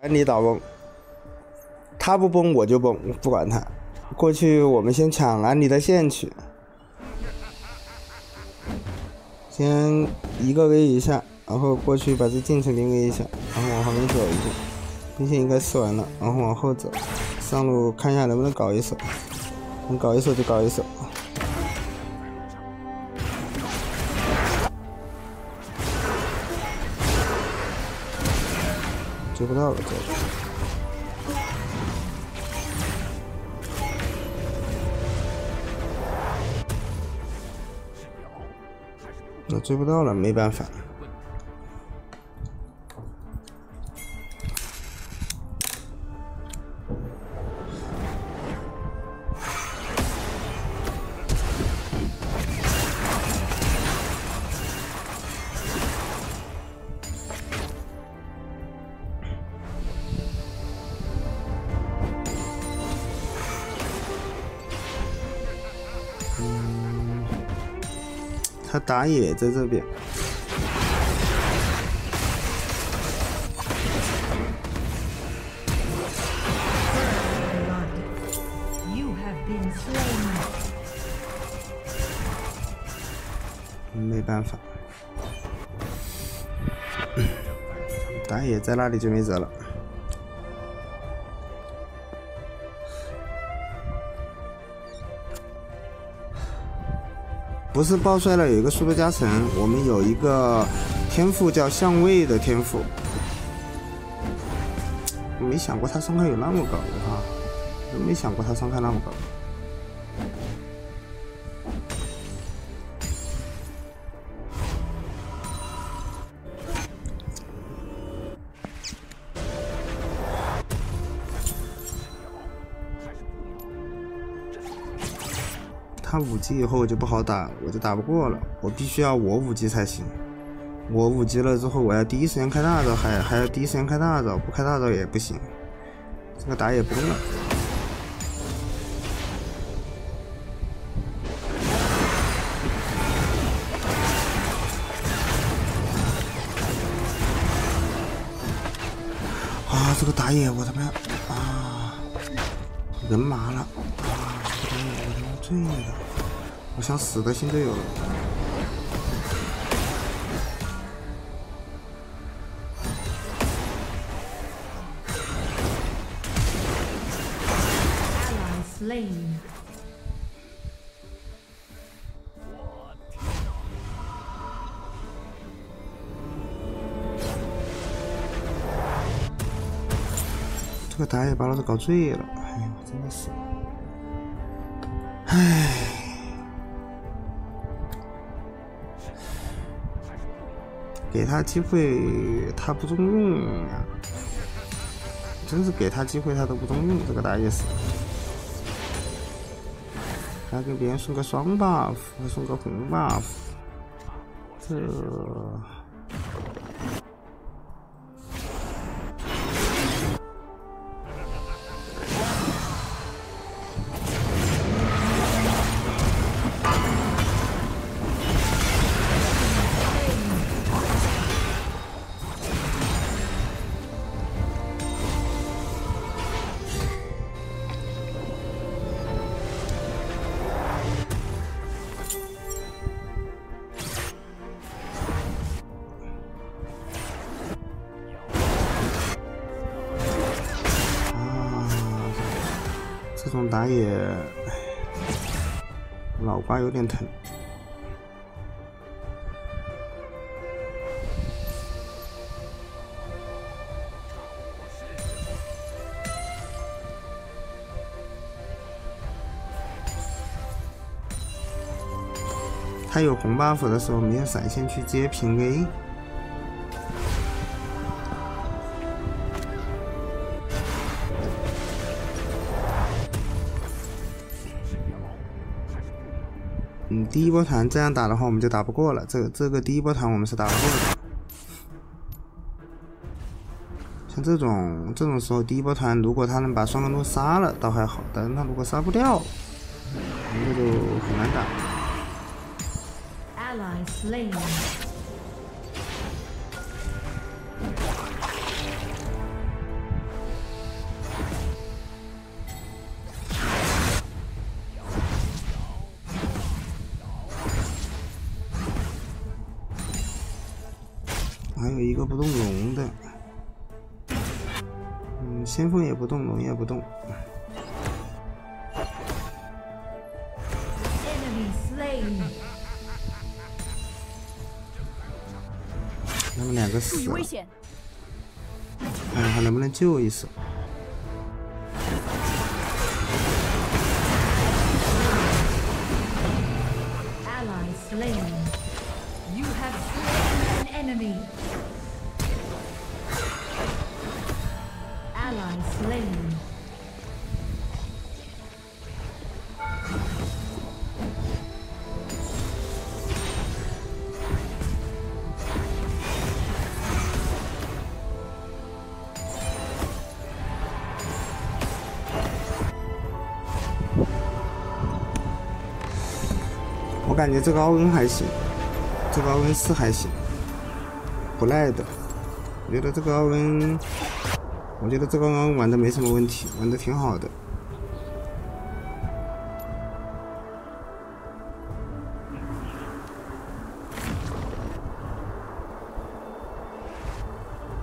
安利打崩，他不崩我就崩，不管他。过去我们先抢安利的线去，先一个 A 一下，然后过去把这进程定 A 一下，然后往后面走一步，兵线应该吃完了，然后往后走，上路看一下能不能搞一手，能搞一手就搞一手。追不到了，这那追不到了，没办法。打野在这边，没办法，打野在那里就没辙了。不是爆摔了有一个速度加成，我们有一个天赋叫相位的天赋，没想过他伤害有那么高哈，真没想过他伤害那么高。他五级以后我就不好打，我就打不过了。我必须要我五级才行。我五级了之后，我要第一时间开大招，还还要第一时间开大招，不开大招也不行。这个打野崩了。啊，这个打野我他妈啊，人麻了啊！我他妈。醉了，我想死的心都有了。这个打野把老子搞醉了，哎呦，真的是。唉，给他机会他不中用呀！真是给他机会他都不中用，这个大意思。还给别人送个双 buff，还送个红 buff，这。打野，脑瓜有点疼。他有红 buff 的时候，没有闪现去接平 A。第一波团这样打的话，我们就打不过了。这个这个第一波团我们是打不过的。像这种这种时候，第一波团如果他能把双根路杀了，倒还好；但是他如果杀不掉，那就很难打。不动，农业不动。他们两个死了，看看能不能救一手。我感觉这个奥恩还行，这个奥恩是还行，不赖的。我觉得这个奥恩，我觉得这个奥恩玩的没什么问题，玩的挺好的。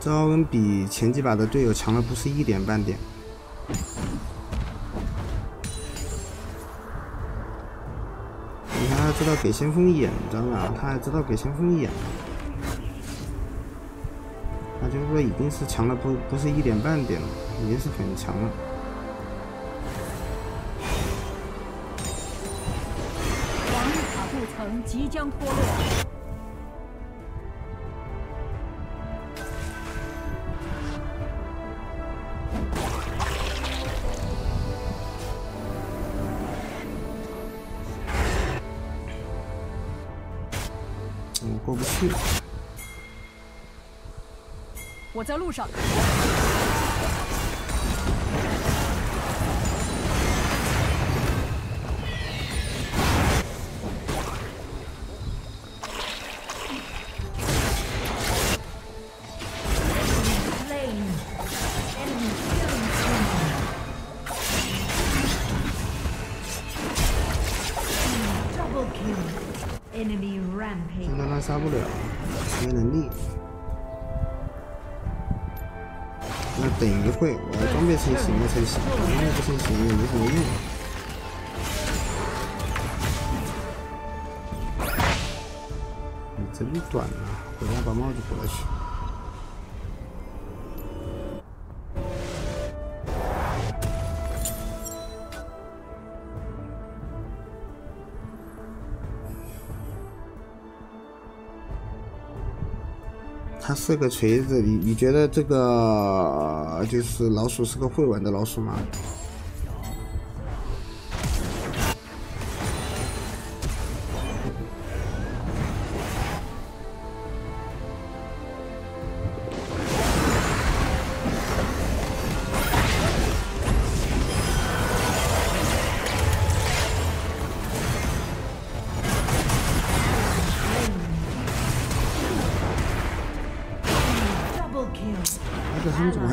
这奥恩比前几把的队友强了不是一点半点。知道给先锋眼，知道吧？他还知道给先锋眼，就是说已经是强了，不不是一点半点了，已经是很强了。防御塔护层即将脱落。过不去。我在路上。杀不了，没能力。等一会，我要装备成型了才行，装备不成型也没什么用。你真短啊！回家把帽子过来去。是个锤子，你你觉得这个就是老鼠是个会玩的老鼠吗？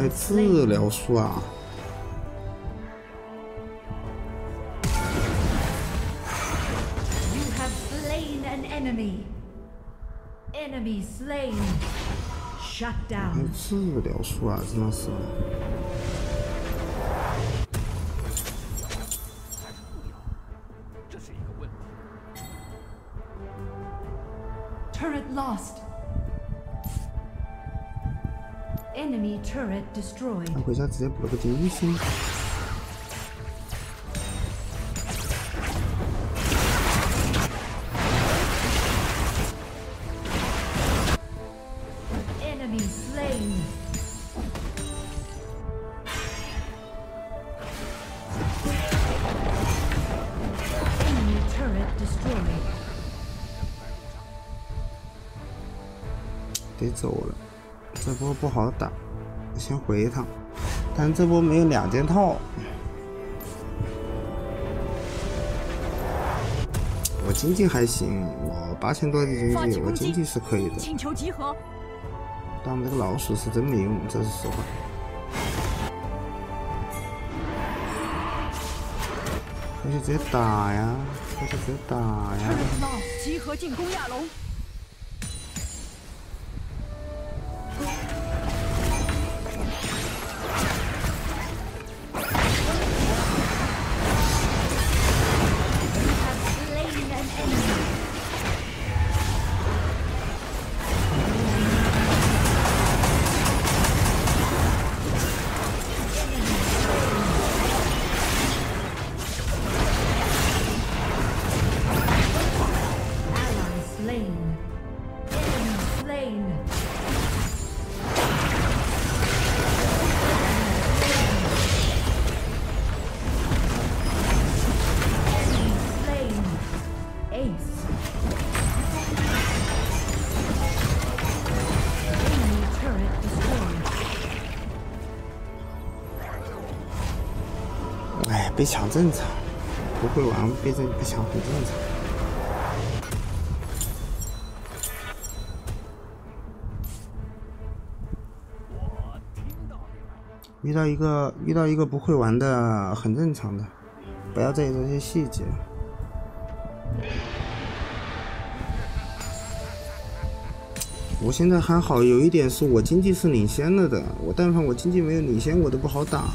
治疗术啊.治疗术啊，真的是。星。Enemy slain. Enemy turret destroyed. 得走了。这波不好打，先回一趟。但这波没有两件套，我经济还行，我八千多的经济，我经济是可以的。请求集合。但我们这个老鼠是真没用，这是实话。回去直接打呀！回去直接打呀！集合进攻亚龙。被抢正常，不会玩被这被抢很正常。遇到一个遇到一个不会玩的很正常的，不要在意这些细节。我现在还好，有一点是我经济是领先了的，我但凡我经济没有领先，我都不好打。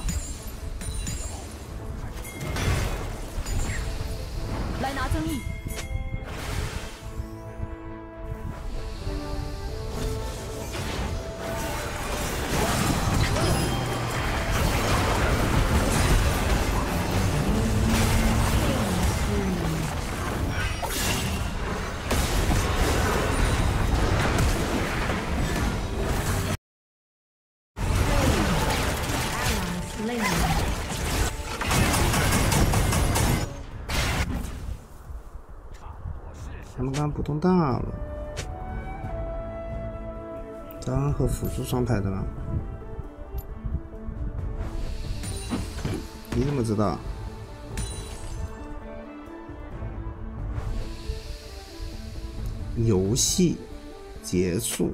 ，Slain. 他们刚刚不动大了，张和辅助双排的了。你怎么知道？游戏结束。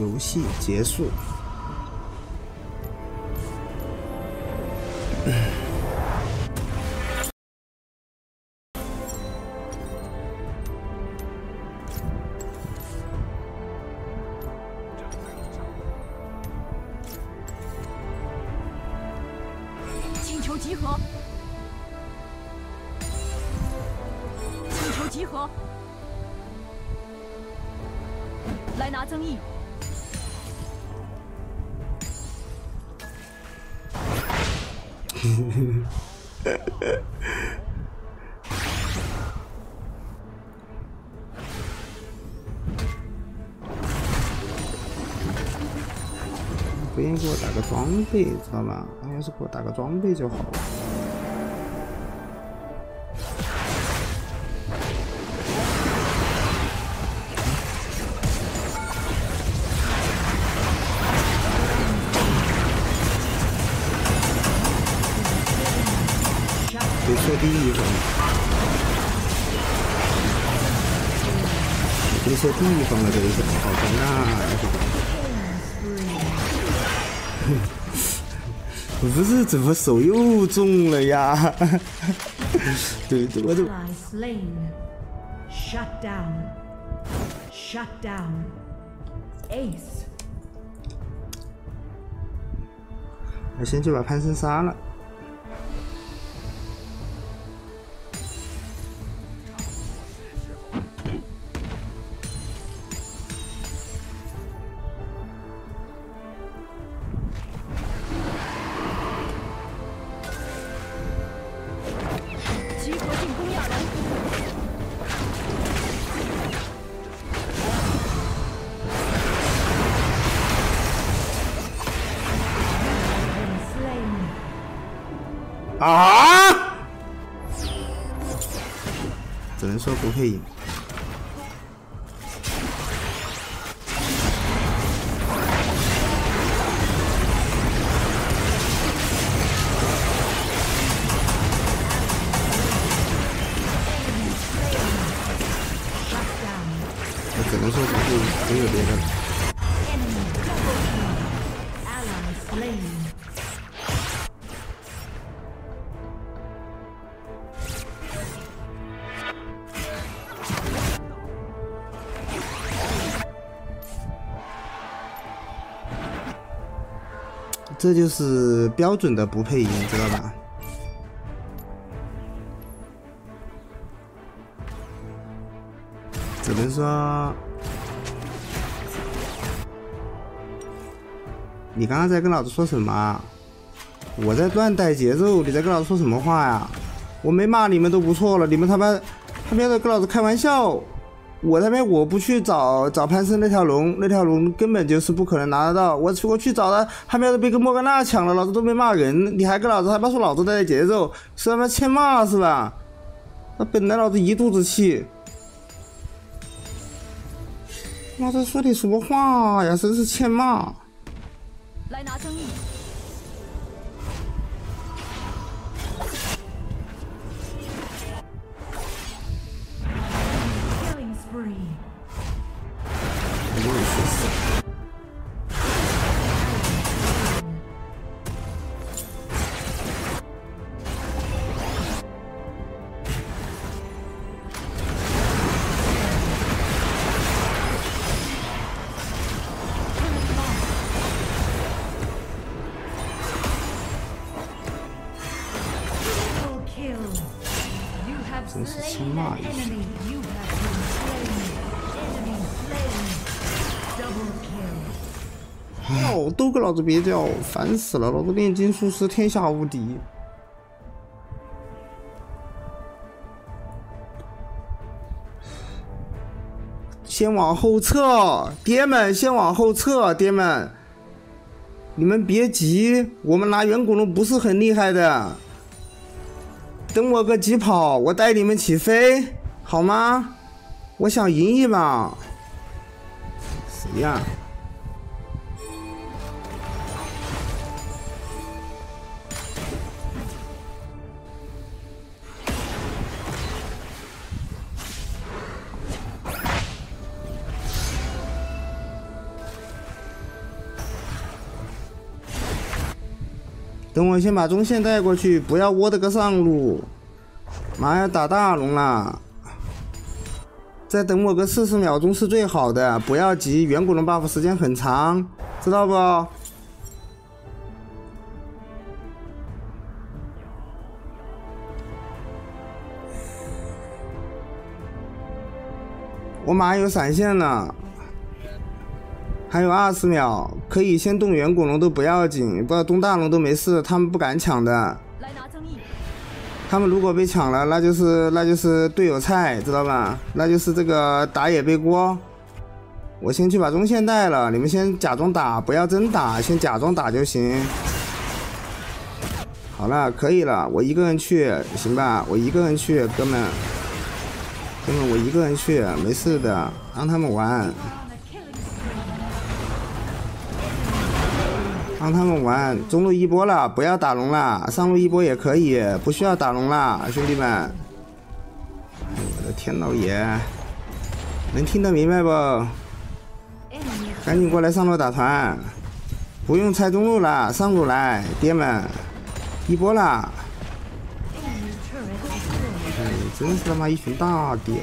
游戏结束。不愿意给我打个装备，知道吧？他要是给我打个装备就好了。得说第一分，别说第一分了，这一分好尴尬。不是怎么手又中了呀。对对我就 shut down. Shut down. Ace. 我先去把潘森杀了。不配。赢。我只能说就是，没有别的这就是标准的不配赢，知道吧？只能说，你刚刚在跟老子说什么啊？我在乱带节奏，你在跟老子说什么话呀？我没骂你们都不错了，你们他妈他妈的跟老子开玩笑！我那边我不去找找潘森那条龙，那条龙根本就是不可能拿得到。我去我去找他，他喵的被个莫甘娜抢了，老子都没骂人，你还跟老子他妈说老子带节奏，是他妈欠骂是吧？那本来老子一肚子气，妈的说的什么话呀？真是欠骂！来拿增益。Enemy slain. Double kill. 哦，都给老子别叫，烦死了！老子炼金术师天下无敌。先往后撤，爹们，先往后撤，爹们，你们别急，我们拿远古龙不是很厉害的，等我个疾跑，我带你们起飞，好吗？我想赢一把。谁呀？等我先把中线带过去，不要窝的个上路。妈呀，打大龙了！再等我个四十秒钟是最好的，不要急，远古龙 buff 时间很长，知道不？我马上有闪现了。还有二十秒，可以先动远古龙都不要紧，不要动大龙都没事，他们不敢抢的。来拿增益。他们如果被抢了，那就是那就是队友菜，知道吧？那就是这个打野背锅。我先去把中线带了，你们先假装打，不要真打，先假装打就行。好了，可以了，我一个人去，行吧？我一个人去，哥们，哥们，我一个人去，没事的，让他们玩。让他们玩，中路一波了，不要打龙了，上路一波也可以，不需要打龙了，兄弟们。哎我的天老爷，能听得明白不？赶紧过来上路打团，不用拆中路了，上路来，爹们，一波了。哎，真是他妈一群大爹。